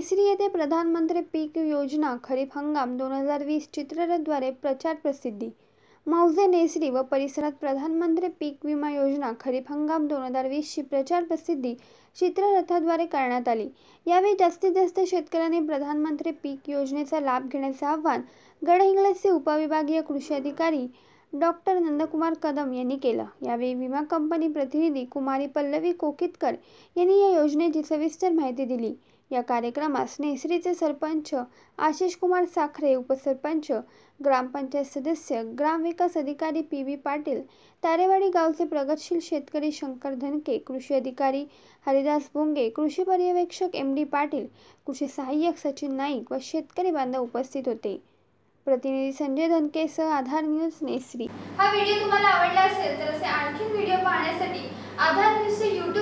केसरी येथे प्रधानमंत्री पीक योजना खरीप हंगाम दोन हजार वीस चित्ररथद्वारे प्रचार प्रसिद्धी. मौजे नेसरी व परिसरात प्रधानमंत्री पीक विमा योजना खरीप हंगाम दोन हजार वीसची प्रचार प्रसिद्धी चित्ररथाद्वारे करण्यात आली. यावेळी जास्तीत जास्त शेतकऱ्यांनी प्रधानमंत्री पीक योजनेचा लाभ घेण्याचे आवाहन गडहिंग्लजचे उपविभागीय कृषी अधिकारी डॉक्टर नंदकुमार कदम यांनी केलं. यावेळी विमा कंपनी प्रतिनिधी कुमारी पल्लवी कोकितकर यांनी या योजनेची सविस्तर माहिती दिली. या कार्यक्रमास नेसरीचे सरपंच आशिष कुमार साखरे उपसरपंच ग्रामपंचायत सदस्य ग्रामविकास अधिकारी पी व्ही पाटील तारेवाडी गावचे प्रगतशील शेतकरी शंकर धनके कृषी अधिकारी हरिदास भोंगे कृषी पर्यवेक्षक एम डी पाटील कृषी सहाय्यक सचिन नाईक व शेतकरी बांधव उपस्थित होते. प्रतिनिधी संजय धनकेसह आधार न्यूज नेसरी. हा व्हिडिओ तुम्हाला आवडला असेल तर असे आणखी व्हिडिओ पाहण्यासाठी आधार न्यूजचे यूट्यूब